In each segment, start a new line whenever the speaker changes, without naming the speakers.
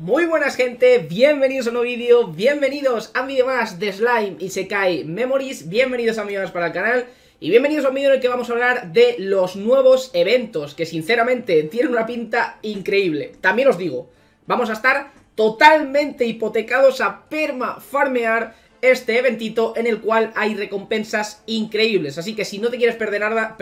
Muy buenas gente, bienvenidos a un nuevo vídeo, bienvenidos a un vídeo más de Slime y Sekai Memories, bienvenidos amigos para el canal. Y bienvenidos a un vídeo en el que vamos a hablar de los nuevos eventos que sinceramente tienen una pinta increíble. También os digo, vamos a estar totalmente hipotecados a perma farmear este eventito en el cual hay recompensas increíbles, así que si no te quieres perder nada...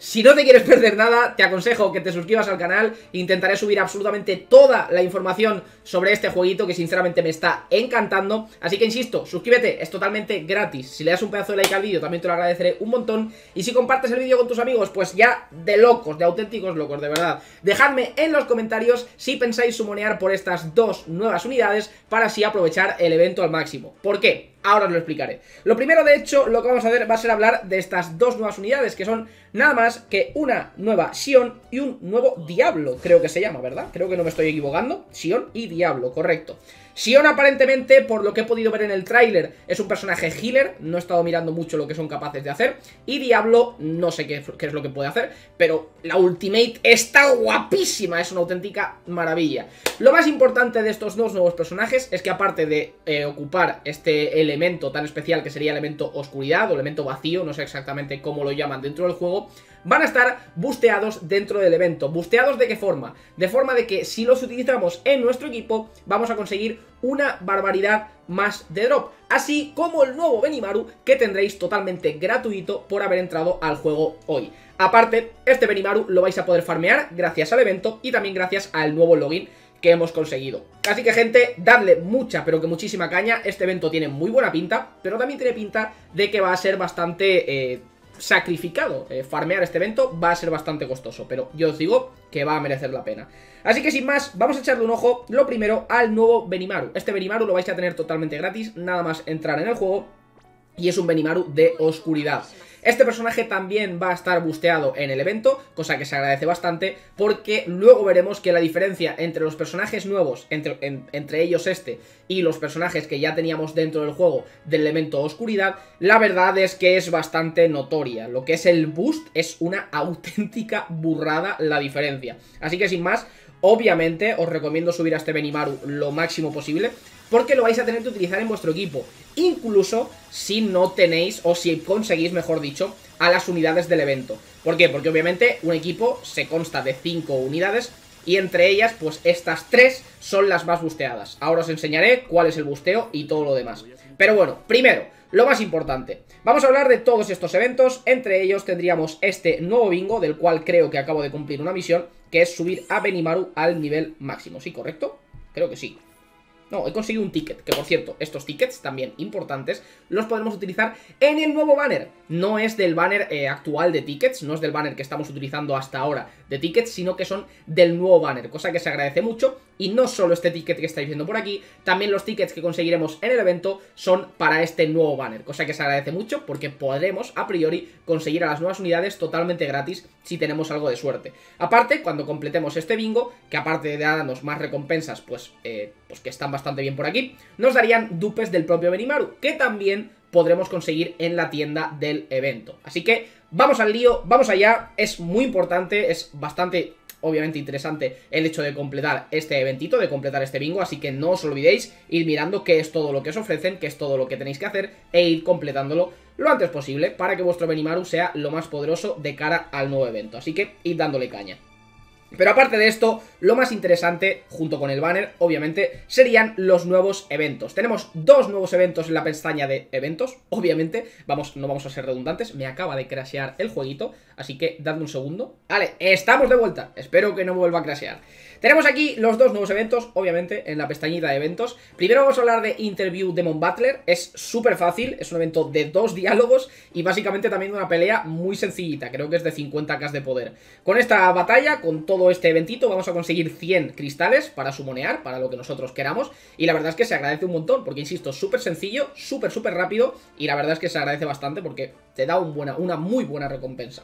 Si no te quieres perder nada, te aconsejo que te suscribas al canal. Intentaré subir absolutamente toda la información sobre este jueguito que sinceramente me está encantando. Así que insisto, suscríbete, es totalmente gratis. Si le das un pedazo de like al vídeo también te lo agradeceré un montón. Y si compartes el vídeo con tus amigos, pues ya de locos, de auténticos locos, de verdad. Dejadme en los comentarios si pensáis sumonear por estas dos nuevas unidades para así aprovechar el evento al máximo. ¿Por qué? Ahora os lo explicaré. Lo primero, de hecho, lo que vamos a hacer va a ser hablar de estas dos nuevas unidades, que son nada más que una nueva Sion y un nuevo Diablo, creo que se llama, ¿verdad? Creo que no me estoy equivocando. Sion y Diablo, correcto. Sion aparentemente, por lo que he podido ver en el tráiler, es un personaje healer, no he estado mirando mucho lo que son capaces de hacer, y Diablo no sé qué, es lo que puede hacer, pero la ultimate está guapísima, es una auténtica maravilla. Lo más importante de estos dos nuevos personajes es que aparte de eh, ocupar este elemento tan especial que sería elemento oscuridad o elemento vacío, no sé exactamente cómo lo llaman dentro del juego, van a estar busteados dentro del evento. ¿Busteados de qué forma? De forma de que si los utilizamos en nuestro equipo, vamos a conseguir una barbaridad más de drop. Así como el nuevo Benimaru que tendréis totalmente gratuito por haber entrado al juego hoy. Aparte, este Benimaru lo vais a poder farmear gracias al evento y también gracias al nuevo login que hemos conseguido. Así que gente, dadle mucha, pero que muchísima caña. Este evento tiene muy buena pinta, pero también tiene pinta de que va a ser bastante... Eh, sacrificado. Eh, farmear este evento va a ser bastante costoso, pero yo os digo que va a merecer la pena. Así que sin más, vamos a echarle un ojo, lo primero, al nuevo Benimaru. Este Benimaru lo vais a tener totalmente gratis, nada más entrar en el juego, y es un Benimaru de oscuridad. Este personaje también va a estar busteado en el evento, cosa que se agradece bastante, porque luego veremos que la diferencia entre los personajes nuevos, entre, entre ellos este, y los personajes que ya teníamos dentro del juego del elemento oscuridad, la verdad es que es bastante notoria. Lo que es el boost es una auténtica burrada la diferencia. Así que sin más, obviamente os recomiendo subir a este Benimaru lo máximo posible, porque lo vais a tener que utilizar en vuestro equipo, incluso si no tenéis, o si conseguís, mejor dicho, a las unidades del evento. ¿Por qué? Porque obviamente un equipo se consta de 5 unidades, y entre ellas, pues estas 3 son las más busteadas. Ahora os enseñaré cuál es el busteo y todo lo demás. Pero bueno, primero, lo más importante. Vamos a hablar de todos estos eventos, entre ellos tendríamos este nuevo bingo, del cual creo que acabo de cumplir una misión, que es subir a Benimaru al nivel máximo, ¿sí? ¿Correcto? Creo que sí. No, he conseguido un ticket, que por cierto, estos tickets también importantes los podemos utilizar en el nuevo banner. No es del banner eh, actual de tickets, no es del banner que estamos utilizando hasta ahora de tickets, sino que son del nuevo banner, cosa que se agradece mucho. Y no solo este ticket que estáis viendo por aquí, también los tickets que conseguiremos en el evento son para este nuevo banner, cosa que se agradece mucho porque podremos a priori conseguir a las nuevas unidades totalmente gratis si tenemos algo de suerte. Aparte, cuando completemos este bingo, que aparte de darnos más recompensas, pues, eh, pues que están bastante bien por aquí, nos darían dupes del propio Benimaru, que también podremos conseguir en la tienda del evento. Así que vamos al lío, vamos allá, es muy importante, es bastante obviamente interesante el hecho de completar este eventito, de completar este bingo, así que no os olvidéis ir mirando qué es todo lo que os ofrecen, qué es todo lo que tenéis que hacer e ir completándolo lo antes posible para que vuestro Benimaru sea lo más poderoso de cara al nuevo evento, así que id dándole caña. Pero aparte de esto, lo más interesante, junto con el banner, obviamente, serían los nuevos eventos. Tenemos dos nuevos eventos en la pestaña de eventos, obviamente, vamos, no vamos a ser redundantes, me acaba de crashear el jueguito, así que dadme un segundo. Vale, estamos de vuelta, espero que no vuelva a crashear. Tenemos aquí los dos nuevos eventos, obviamente, en la pestañita de eventos. Primero vamos a hablar de Interview Demon Butler, es súper fácil, es un evento de dos diálogos y básicamente también una pelea muy sencillita, creo que es de 50k de poder. Con esta batalla, con todo este eventito, vamos a conseguir 100 cristales para sumonear, para lo que nosotros queramos, y la verdad es que se agradece un montón, porque insisto, súper sencillo, súper, súper rápido, y la verdad es que se agradece bastante porque te da un buena, una muy buena recompensa.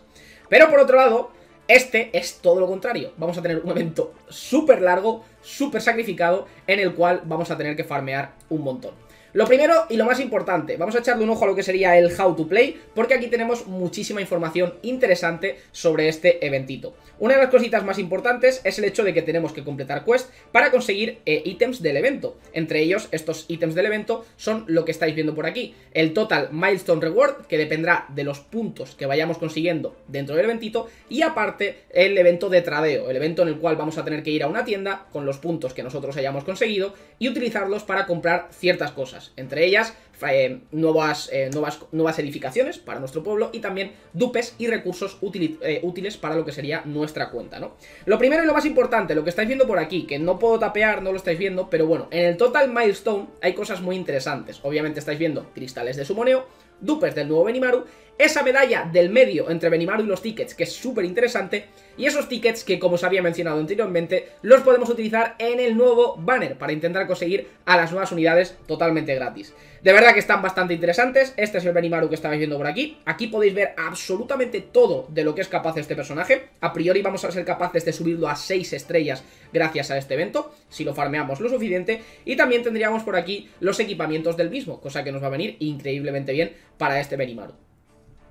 Pero por otro lado, este es todo lo contrario. Vamos a tener un evento súper largo, súper sacrificado, en el cual vamos a tener que farmear un montón. Lo primero y lo más importante, vamos a echarle un ojo a lo que sería el How to Play, porque aquí tenemos muchísima información interesante sobre este eventito. Una de las cositas más importantes es el hecho de que tenemos que completar quest para conseguir eh, ítems del evento. Entre ellos, estos ítems del evento son lo que estáis viendo por aquí. El Total Milestone Reward, que dependerá de los puntos que vayamos consiguiendo dentro del eventito, y aparte el evento de tradeo, el evento en el cual vamos a tener que ir a una tienda con los puntos que nosotros hayamos conseguido y utilizarlos para comprar ciertas cosas entre ellas eh, nuevas, eh, nuevas edificaciones para nuestro pueblo y también dupes y recursos eh, útiles para lo que sería nuestra cuenta, ¿no? Lo primero y lo más importante, lo que estáis viendo por aquí, que no puedo tapear, no lo estáis viendo, pero bueno, en el Total Milestone hay cosas muy interesantes. Obviamente estáis viendo cristales de sumoneo, dupes del nuevo Benimaru, esa medalla del medio entre Benimaru y los tickets, que es súper interesante, y esos tickets que, como os había mencionado anteriormente, los podemos utilizar en el nuevo banner para intentar conseguir a las nuevas unidades totalmente gratis. De verdad que están bastante interesantes, este es el Benimaru que estabais viendo por aquí, aquí podéis ver absolutamente todo de lo que es capaz este personaje, a priori vamos a ser capaces de subirlo a 6 estrellas gracias a este evento, si lo farmeamos lo suficiente, y también tendríamos por aquí los equipamientos del mismo, cosa que nos va a venir increíblemente bien para este Benimaru.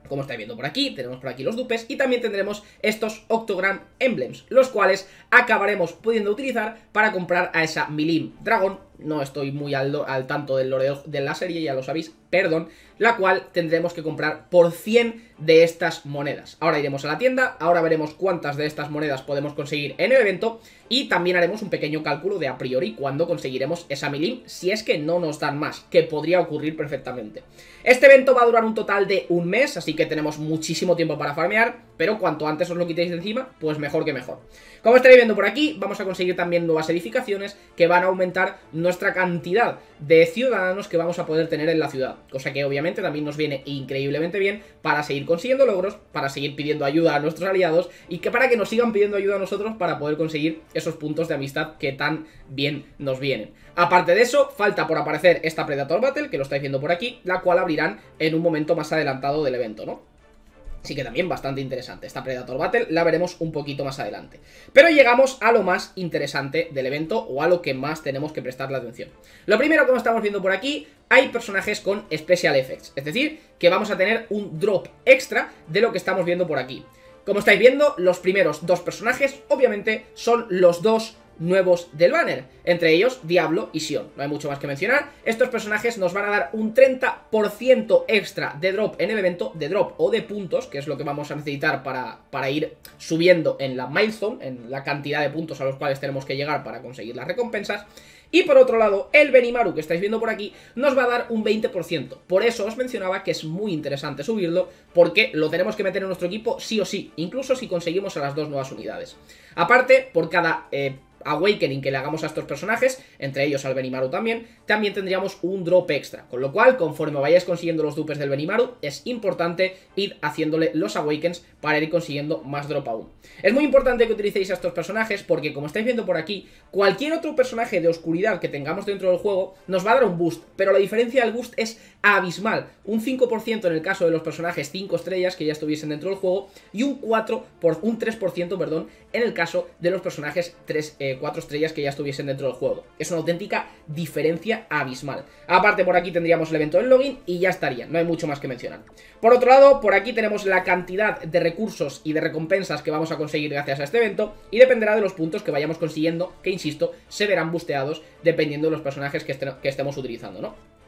Como estáis viendo por aquí, tenemos por aquí los dupes y también tendremos estos Octogram Emblems, los cuales acabaremos pudiendo utilizar para comprar a esa Milim Dragon no estoy muy al, tanto del lore de la serie, ya lo sabéis, perdón, la cual tendremos que comprar por 100 de estas monedas. Ahora iremos a la tienda, ahora veremos cuántas de estas monedas podemos conseguir en el evento y también haremos un pequeño cálculo de a priori cuándo conseguiremos esa milim, si es que no nos dan más, que podría ocurrir perfectamente. Este evento va a durar un total de un mes, así que tenemos muchísimo tiempo para farmear, pero cuanto antes os lo quitéis de encima, pues mejor que mejor. Como estaréis viendo por aquí, vamos a conseguir también nuevas edificaciones que van a aumentar cantidad de ciudadanos que vamos a poder tener en la ciudad. Cosa que obviamente también nos viene increíblemente bien para seguir consiguiendo logros, para seguir pidiendo ayuda a nuestros aliados y que para que nos sigan pidiendo ayuda a nosotros para poder conseguir esos puntos de amistad que tan bien nos vienen. Aparte de eso, falta por aparecer esta Predator Battle, que lo estáis viendo por aquí, la cual abrirán en un momento más adelantado del evento, ¿no? Así que también bastante interesante. Esta Predator Battle la veremos un poquito más adelante. Pero llegamos a lo más interesante del evento o a lo que más tenemos que prestarle atención. Lo primero, como estamos viendo por aquí, hay personajes con Special Effects. Es decir, que vamos a tener un drop extra de lo que estamos viendo por aquí. Como estáis viendo, los primeros dos personajes, obviamente, son los dos nuevos del banner, entre ellos Diablo y Sion. No hay mucho más que mencionar. Estos personajes nos van a dar un 30% extra de drop en el evento, de drop o de puntos, que es lo que vamos a necesitar para, para ir subiendo en la milestone, en la cantidad de puntos a los cuales tenemos que llegar para conseguir las recompensas. Y por otro lado, el Benimaru que estáis viendo por aquí nos va a dar un 20%. Por eso os mencionaba que es muy interesante subirlo, porque lo tenemos que meter en nuestro equipo sí o sí, incluso si conseguimos a las dos nuevas unidades. Aparte, por cada... Eh, Awakening que le hagamos a estos personajes, entre ellos al Benimaru también, también tendríamos un drop extra. Con lo cual, conforme vayáis consiguiendo los dupes del Benimaru, es importante ir haciéndole los Awakens para ir consiguiendo más drop aún. Es muy importante que utilicéis a estos personajes porque, como estáis viendo por aquí, cualquier otro personaje de oscuridad que tengamos dentro del juego nos va a dar un boost, pero la diferencia del boost es abismal. Un 5% en el caso de los personajes 5 estrellas que ya estuviesen dentro del juego y un 4 por un 3%, perdón, en el caso de los personajes 3 4 estrellas que ya estuviesen dentro del juego. Es una auténtica diferencia abismal. Aparte, por aquí tendríamos el evento del login y ya estaría, no hay mucho más que mencionar. Por otro lado, por aquí tenemos la cantidad de recursos y de recompensas que vamos a conseguir gracias a este evento y dependerá de los puntos que vayamos consiguiendo, que insisto, se verán busteados dependiendo de los personajes que, que estemos utilizando, ¿no?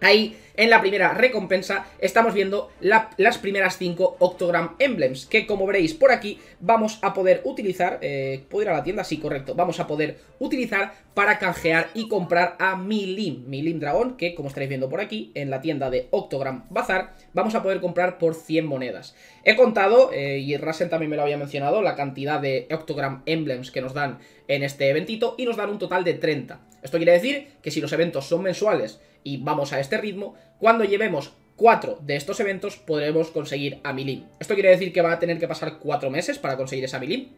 Ahí, en la primera recompensa, estamos viendo las primeras 5 Octogram Emblems, que como veréis por aquí, vamos a poder utilizar, eh, ¿puedo ir a la tienda? Sí, correcto, vamos a poder utilizar para canjear y comprar a Milim, Milim Dragón, que como estaréis viendo por aquí, en la tienda de Octogram Bazar, vamos a poder comprar por 100 monedas. He contado, eh, y Rasen también me lo había mencionado, la cantidad de Octogram Emblems que nos dan en este eventito, y nos dan un total de 30. Esto quiere decir que si los eventos son mensuales y vamos a este ritmo, cuando llevemos cuatro de estos eventos podremos conseguir a Milim. ¿Esto quiere decir que va a tener que pasar cuatro meses para conseguir esa Milim?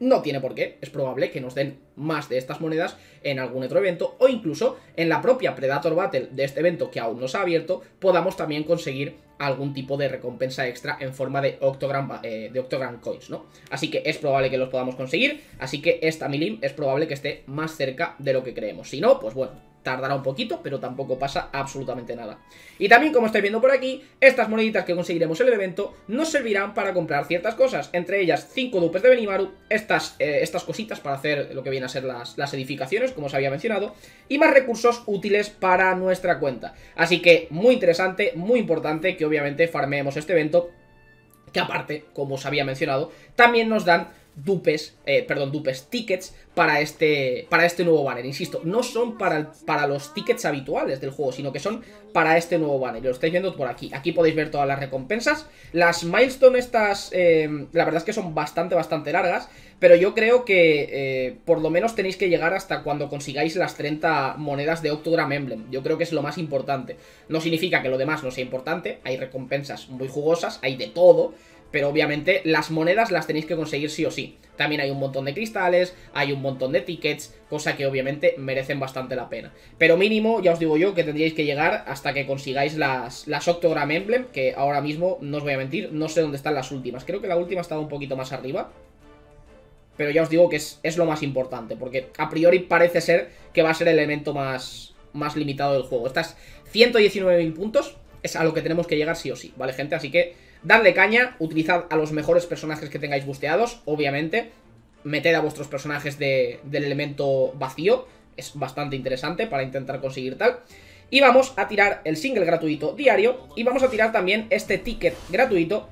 No tiene por qué, es probable que nos den más de estas monedas en algún otro evento o incluso en la propia Predator Battle de este evento que aún no se ha abierto podamos también conseguir algún tipo de recompensa extra en forma de Octogram, eh, de Octogram Coins, ¿no? Así que es probable que los podamos conseguir, así que esta Milim es probable que esté más cerca de lo que creemos. Si no, pues bueno, tardará un poquito, pero tampoco pasa absolutamente nada. Y también, como estáis viendo por aquí, estas moneditas que conseguiremos en el evento nos servirán para comprar ciertas cosas, entre ellas 5 dupes de Benimaru, estas, eh, estas cositas para hacer lo que viene a ser las, las edificaciones, como os había mencionado, y más recursos útiles para nuestra cuenta. Así que muy interesante, muy importante que obviamente farmeemos este evento, que aparte, como os había mencionado, también nos dan dupes, eh, perdón, dupes, tickets para este, para este nuevo banner. Insisto, no son para, para los tickets habituales del juego, sino que son para este nuevo banner. Lo estáis viendo por aquí. Aquí podéis ver todas las recompensas. Las milestone estas, eh, la verdad es que son bastante, bastante largas, pero yo creo que eh, por lo menos tenéis que llegar hasta cuando consigáis las 30 monedas de Octogram Emblem. Yo creo que es lo más importante. No significa que lo demás no sea importante, hay recompensas muy jugosas, hay de todo, pero obviamente las monedas las tenéis que conseguir sí o sí. También hay un montón de cristales, hay un montón de tickets, cosa que obviamente merecen bastante la pena. Pero mínimo, ya os digo yo, que tendríais que llegar hasta que consigáis las, las Octogram Emblem, que ahora mismo, no os voy a mentir, no sé dónde están las últimas. Creo que la última ha estado un poquito más arriba. Pero ya os digo que es, es lo más importante, porque a priori parece ser que va a ser el elemento más, más limitado del juego. Estas 119.000 puntos es a lo que tenemos que llegar sí o sí, ¿vale, gente? Así que Dadle caña, utilizad a los mejores personajes que tengáis busteados, obviamente. Meted a vuestros personajes del elemento vacío. Es bastante interesante para intentar conseguir tal. Y vamos a tirar el single gratuito diario. Y vamos a tirar también este ticket gratuito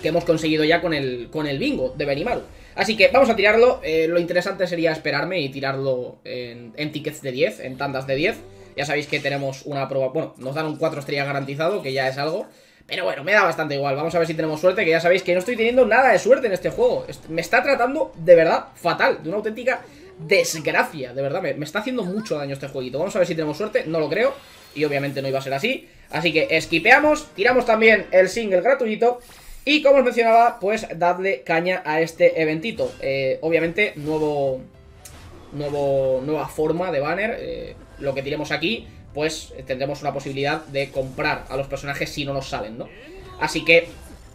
que hemos conseguido ya con el, con el bingo de Benimaru. Así que vamos a tirarlo. Eh, lo interesante sería esperarme y tirarlo en, en, tickets de 10, en tandas de 10. Ya sabéis que tenemos una prueba... Bueno, nos dan un 4 estrellas garantizado, que ya es algo. Pero bueno, me da bastante igual. Vamos a ver si tenemos suerte, que ya sabéis que no estoy teniendo nada de suerte en este juego. Me está tratando de verdad fatal, de una auténtica desgracia. De verdad, me, está haciendo mucho daño este jueguito. Vamos a ver si tenemos suerte, no lo creo. Y obviamente no iba a ser así. Así que esquipeamos, tiramos también el single gratuito. Y como os mencionaba, pues dadle caña a este eventito. Eh, obviamente, nuevo, nuevo, nueva forma de banner. Eh, lo que tiremos aquí pues tendremos una posibilidad de comprar a los personajes si no nos salen, ¿no? Así que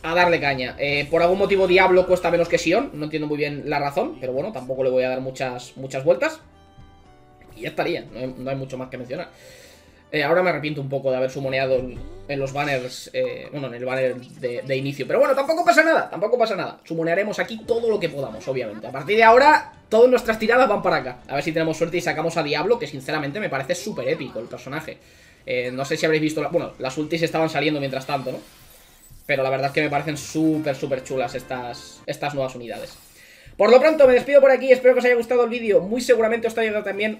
a darle caña. Eh, por algún motivo Diablo cuesta menos que Sion, no entiendo muy bien la razón, pero bueno, tampoco le voy a dar muchas, muchas vueltas. Y ya estaría, no hay mucho más que mencionar. Eh, ahora me arrepiento un poco de haber sumoneado en los banners, eh, bueno, en el banner de, inicio. Pero bueno, tampoco pasa nada, tampoco pasa nada. Sumonearemos aquí todo lo que podamos, obviamente. A partir de ahora, todas nuestras tiradas van para acá. A ver si tenemos suerte y sacamos a Diablo, que sinceramente me parece súper épico el personaje. Eh, no sé si habréis visto, bueno, las ultis estaban saliendo mientras tanto, ¿no? Pero la verdad es que me parecen súper, súper chulas estas, estas nuevas unidades. Por lo pronto me despido por aquí, espero que os haya gustado el vídeo. Muy seguramente os haya llegado también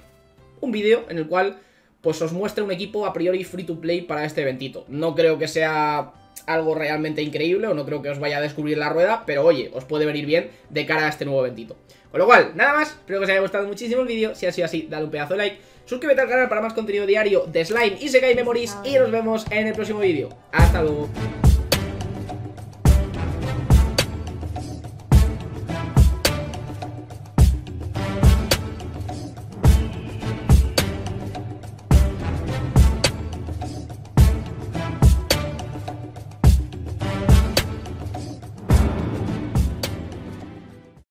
un vídeo en el cual pues os muestre un equipo a priori free to play para este eventito. No creo que sea algo realmente increíble o no creo que os vaya a descubrir la rueda, pero oye, os puede venir bien de cara a este nuevo eventito. Con lo cual, nada más, espero que os haya gustado muchísimo el vídeo, si ha sido así, dale un pedazo de like, suscríbete al canal para más contenido diario de Slime y Sekai Memories y nos vemos en el próximo vídeo. Hasta luego.